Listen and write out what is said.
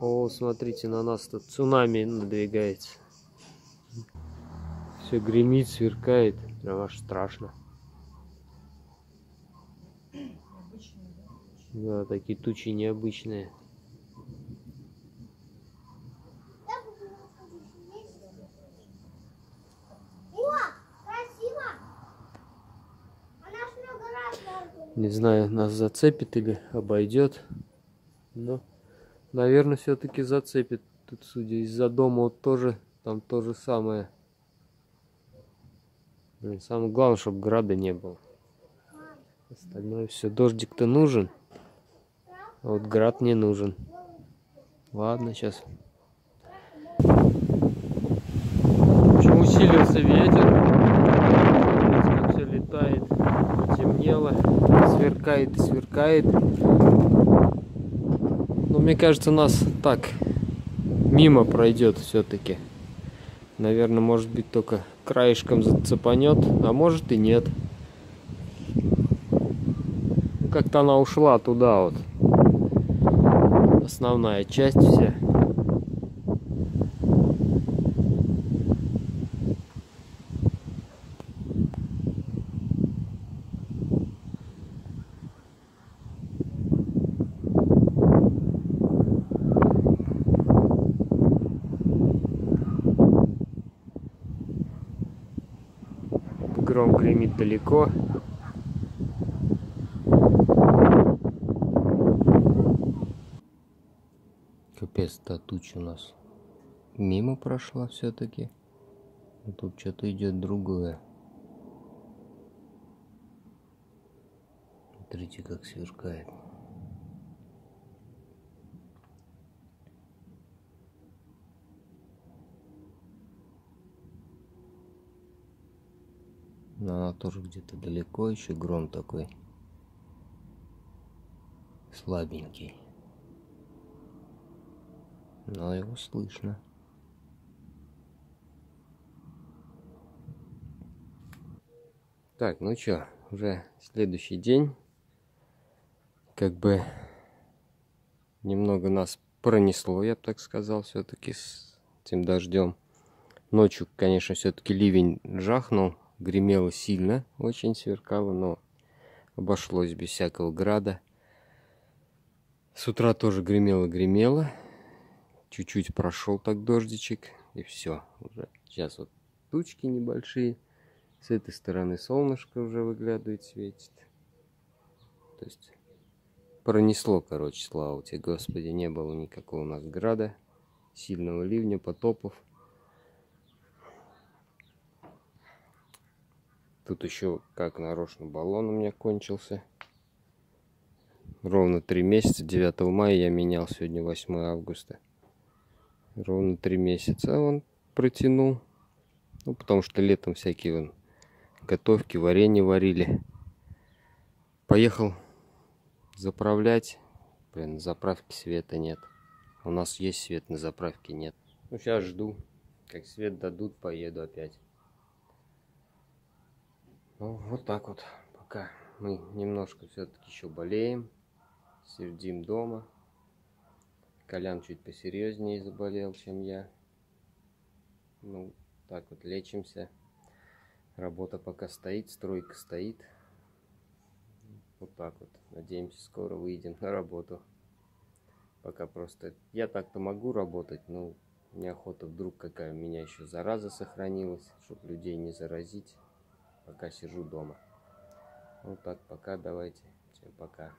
О, смотрите, на нас тут цунами надвигается. Все гремит, сверкает. Прям аж страшно. Да, такие тучи необычные. Не знаю, нас зацепит или обойдет. Но, наверное, все-таки зацепит. Тут, судя из-за дома, вот тоже, там то же самое. Блин, самое главное, чтобы града не было. Остальное все. Дождик-то нужен. А вот град не нужен. Ладно, сейчас. Общем, усилился ветер. Все летает. Потемнело. Сверкает сверкает. Но мне кажется, нас так мимо пройдет все-таки. Наверное, может быть, только краешком зацепанет, а может и нет. Как-то она ушла туда вот основная часть вся. Гром гремит далеко. Капец, та туча у нас мимо прошла все-таки. Тут что-то идет другое. Смотрите, как сверкает. Но она тоже где-то далеко еще гром такой слабенький но его слышно. Так, ну чё, уже следующий день. Как бы немного нас пронесло, я бы так сказал, все-таки с этим дождем. Ночью, конечно, все-таки ливень жахнул, гремело сильно, очень сверкало, но обошлось без всякого града. С утра тоже гремело-гремело чуть-чуть прошел так дождичек и все уже сейчас вот тучки небольшие. С этой стороны солнышко уже выглядывает светит. То есть пронесло короче слава тебе господи не было никакого у нас града сильного ливня потопов тут еще как нарочно баллон у меня кончился ровно три месяца 9 мая я менял сегодня 8 августа ровно три месяца он протянул. Ну, потому что летом всякие вон, готовки, варенье варили. Поехал заправлять. Блин, на заправке света нет. У нас есть свет, на заправке нет. Ну, сейчас жду. Как свет дадут, поеду опять. Ну, вот так вот. Пока мы немножко все-таки еще болеем. Сидим дома. Колян чуть посерьезнее заболел, чем я. Ну, так вот лечимся. Работа пока стоит, стройка стоит. Вот так вот. Надеемся, скоро выйдем на работу. Пока просто... Я так-то могу работать, но неохота вдруг какая у меня еще зараза сохранилась, чтобы людей не заразить. Пока сижу дома. Вот так, пока давайте. Всем пока.